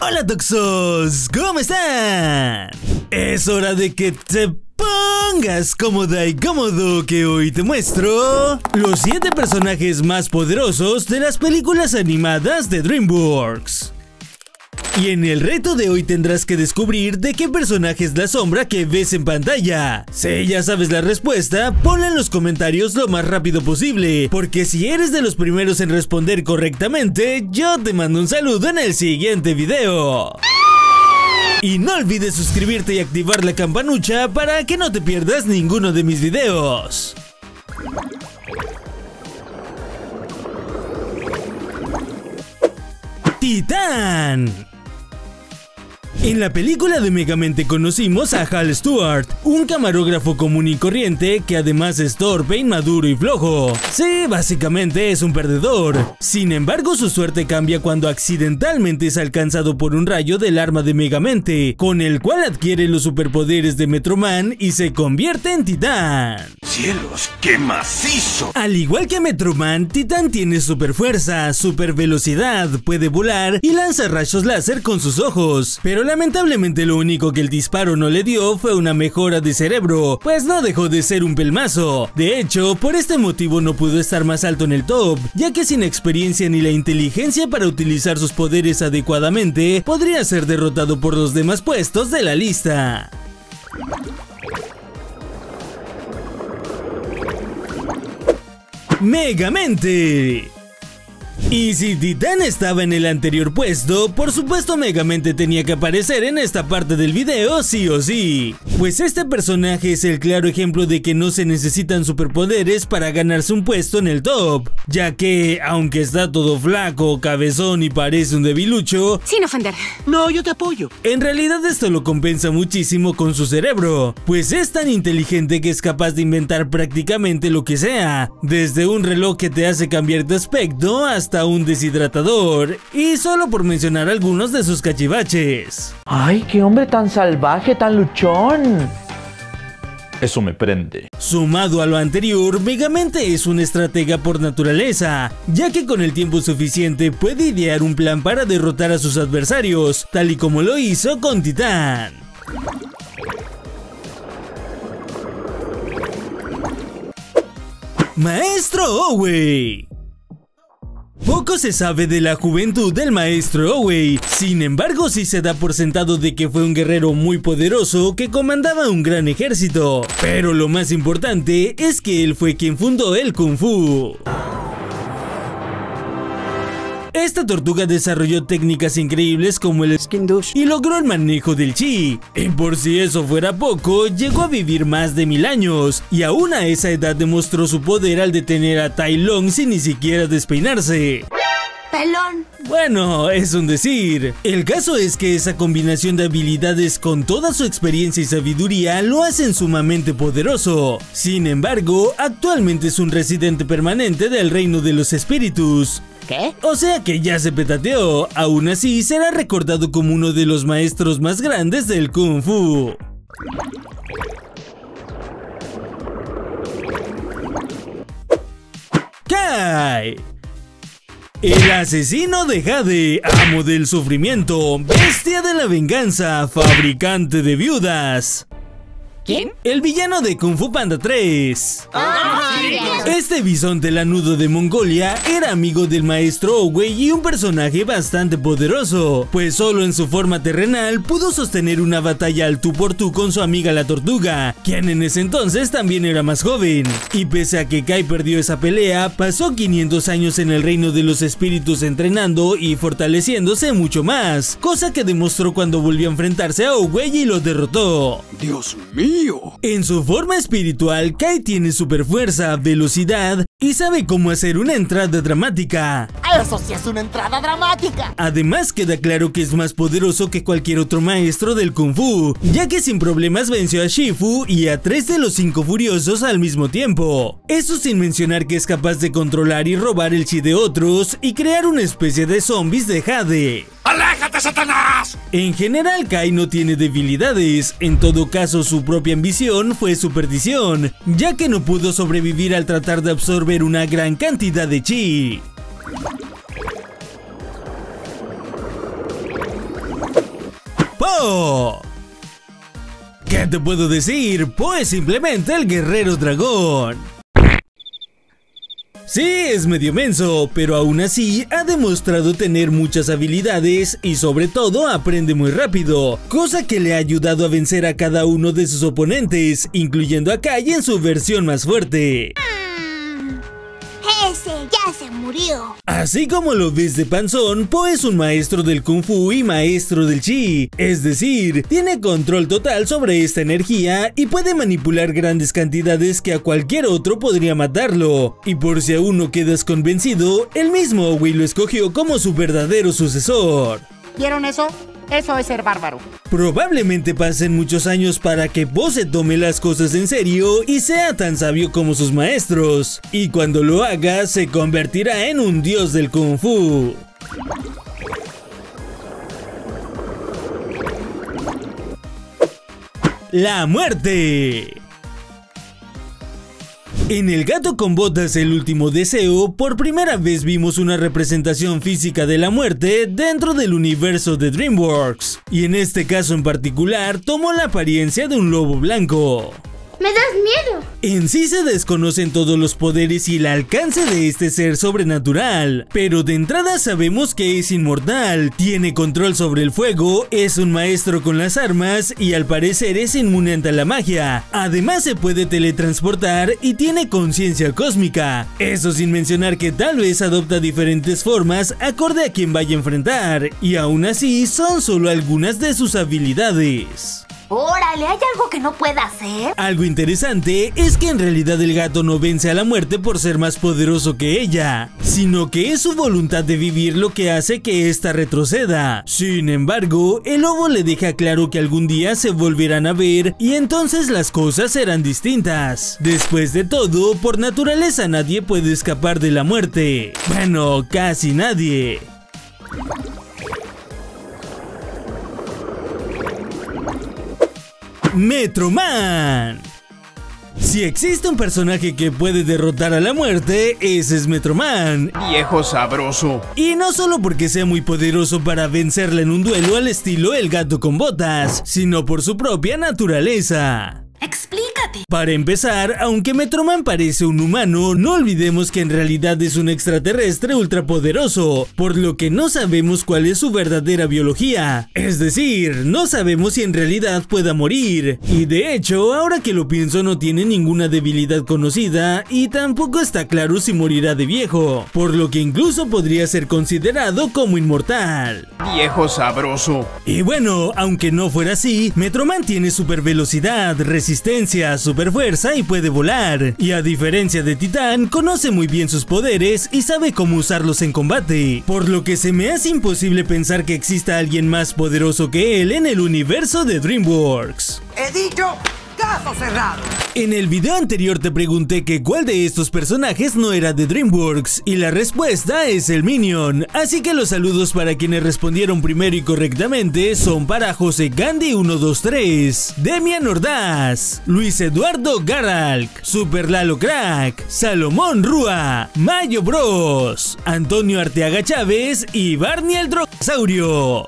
Hola Toxos, ¿cómo están? Es hora de que te pongas cómoda y cómodo que hoy te muestro los 7 personajes más poderosos de las películas animadas de DreamWorks. Y en el reto de hoy tendrás que descubrir de qué personaje es la sombra que ves en pantalla. Si ya sabes la respuesta, ponla en los comentarios lo más rápido posible, porque si eres de los primeros en responder correctamente, yo te mando un saludo en el siguiente video. Y no olvides suscribirte y activar la campanucha para que no te pierdas ninguno de mis videos. Titán en la película de Megamente conocimos a Hal Stewart, un camarógrafo común y corriente que además es torpe, inmaduro y flojo. Sí, básicamente es un perdedor. Sin embargo, su suerte cambia cuando accidentalmente es alcanzado por un rayo del arma de Megamente, con el cual adquiere los superpoderes de Metroman y se convierte en Titán. ¡Cielos, qué macizo! Al igual que Metroman, Titán tiene super fuerza, super velocidad, puede volar y lanza rayos láser con sus ojos, pero lamentablemente lo único que el disparo no le dio fue una mejora de cerebro, pues no dejó de ser un pelmazo. De hecho, por este motivo no pudo estar más alto en el top, ya que sin experiencia ni la inteligencia para utilizar sus poderes adecuadamente, podría ser derrotado por los demás puestos de la lista. Megamente y si Titán estaba en el anterior puesto, por supuesto Megamente tenía que aparecer en esta parte del video sí o sí. Pues este personaje es el claro ejemplo de que no se necesitan superpoderes para ganarse un puesto en el top, ya que, aunque está todo flaco, cabezón y parece un debilucho, sin ofender. No, yo te apoyo. En realidad esto lo compensa muchísimo con su cerebro, pues es tan inteligente que es capaz de inventar prácticamente lo que sea, desde un reloj que te hace cambiar de aspecto hasta un deshidratador, y solo por mencionar algunos de sus cachivaches. ¡Ay, qué hombre tan salvaje, tan luchón! Eso me prende. Sumado a lo anterior, Megamente es un estratega por naturaleza, ya que con el tiempo suficiente puede idear un plan para derrotar a sus adversarios, tal y como lo hizo con Titán. Maestro Owe poco se sabe de la juventud del maestro Owei, sin embargo sí se da por sentado de que fue un guerrero muy poderoso que comandaba un gran ejército, pero lo más importante es que él fue quien fundó el Kung Fu. Esta tortuga desarrolló técnicas increíbles como el skin douche y logró el manejo del chi. Y por si eso fuera poco, llegó a vivir más de mil años y aún a esa edad demostró su poder al detener a Tai Long sin ni siquiera despeinarse. Pelón. Bueno, es un decir. El caso es que esa combinación de habilidades con toda su experiencia y sabiduría lo hacen sumamente poderoso. Sin embargo, actualmente es un residente permanente del reino de los espíritus. O sea que ya se petateó, aún así será recordado como uno de los maestros más grandes del Kung Fu. Kai el asesino de Jade, amo del sufrimiento, bestia de la venganza, fabricante de viudas. ¿Quién? El villano de Kung Fu Panda 3. Ah, este bisonte lanudo de Mongolia era amigo del maestro Owei y un personaje bastante poderoso, pues solo en su forma terrenal pudo sostener una batalla al tú por tú con su amiga la tortuga, quien en ese entonces también era más joven. Y pese a que Kai perdió esa pelea, pasó 500 años en el reino de los espíritus entrenando y fortaleciéndose mucho más, cosa que demostró cuando volvió a enfrentarse a Owei y lo derrotó. ¡Dios mío! En su forma espiritual, Kai tiene super fuerza, velocidad y sabe cómo hacer una entrada dramática. Eso sí es una entrada dramática. Además queda claro que es más poderoso que cualquier otro maestro del Kung Fu, ya que sin problemas venció a Shifu y a tres de los cinco furiosos al mismo tiempo. Eso sin mencionar que es capaz de controlar y robar el chi de otros y crear una especie de zombies de Jade. ¡Aléjate, Satanás! En general, Kai no tiene debilidades, en todo caso su propia ambición fue su perdición, ya que no pudo sobrevivir al tratar de absorber una gran cantidad de chi. Po. ¿Qué te puedo decir? Po es simplemente el guerrero dragón. Sí, es medio menso, pero aún así ha demostrado tener muchas habilidades y sobre todo aprende muy rápido, cosa que le ha ayudado a vencer a cada uno de sus oponentes, incluyendo a Kai en su versión más fuerte. Ya se murió. Así como lo ves de panzón, Po es un maestro del kung fu y maestro del chi, es decir, tiene control total sobre esta energía y puede manipular grandes cantidades que a cualquier otro podría matarlo. Y por si aún no quedas convencido, el mismo Owi lo escogió como su verdadero sucesor. ¿Vieron eso? Eso es ser bárbaro. Probablemente pasen muchos años para que Po se tome las cosas en serio y sea tan sabio como sus maestros. Y cuando lo haga, se convertirá en un dios del kung fu. La muerte. En El gato con botas el último deseo, por primera vez vimos una representación física de la muerte dentro del universo de DreamWorks, y en este caso en particular tomó la apariencia de un lobo blanco. Me das miedo. En sí se desconocen todos los poderes y el alcance de este ser sobrenatural, pero de entrada sabemos que es inmortal, tiene control sobre el fuego, es un maestro con las armas y al parecer es inmune ante la magia. Además se puede teletransportar y tiene conciencia cósmica. Eso sin mencionar que tal vez adopta diferentes formas acorde a quien vaya a enfrentar, y aún así son solo algunas de sus habilidades. Órale, ¿hay algo que no pueda hacer? Algo interesante es que en realidad el gato no vence a la muerte por ser más poderoso que ella, sino que es su voluntad de vivir lo que hace que ésta retroceda. Sin embargo, el lobo le deja claro que algún día se volverán a ver y entonces las cosas serán distintas. Después de todo, por naturaleza nadie puede escapar de la muerte. Bueno, casi nadie. Metroman. Si existe un personaje que puede derrotar a la muerte, ese es Metroman. Viejo sabroso. Y no solo porque sea muy poderoso para vencerla en un duelo al estilo El gato con botas, sino por su propia naturaleza. Para empezar, aunque Metroman parece un humano, no olvidemos que en realidad es un extraterrestre ultrapoderoso, por lo que no sabemos cuál es su verdadera biología. Es decir, no sabemos si en realidad pueda morir. Y de hecho, ahora que lo pienso, no tiene ninguna debilidad conocida y tampoco está claro si morirá de viejo, por lo que incluso podría ser considerado como inmortal. Viejo sabroso. Y bueno, aunque no fuera así, Metroman tiene super velocidad, resistencia, super fuerza y puede volar. Y a diferencia de Titán, conoce muy bien sus poderes y sabe cómo usarlos en combate. Por lo que se me hace imposible pensar que exista alguien más poderoso que él en el universo de DreamWorks. He dicho, En el video anterior te pregunté que cuál de estos personajes no era de DreamWorks y la respuesta es el Minion, así que los saludos para quienes respondieron primero y correctamente son para José Gandhi 123, Demian Ordaz, Luis Eduardo Garalk, Super Lalo Crack, Salomón Rúa, Mayo Bros, Antonio Arteaga Chávez y Barney el Drogosaurio.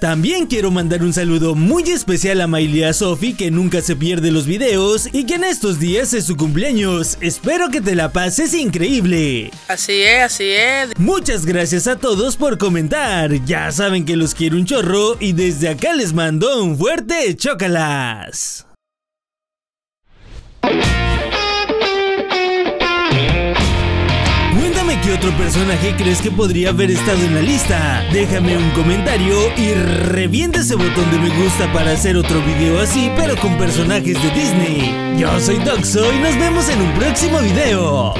También quiero mandar un saludo muy especial a Mailia Sofi que nunca se pierde los videos y que en estos días es su cumpleaños. Espero que te la pases increíble. Así es, así es. Muchas gracias a todos por comentar. Ya saben que los quiero un chorro y desde acá les mando un fuerte chócalas. Qué otro personaje crees que podría haber estado en la lista. Déjame un comentario y revienta ese botón de me gusta para hacer otro video así, pero con personajes de Disney. Yo soy Doxo y nos vemos en un próximo video.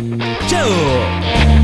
¡Chao!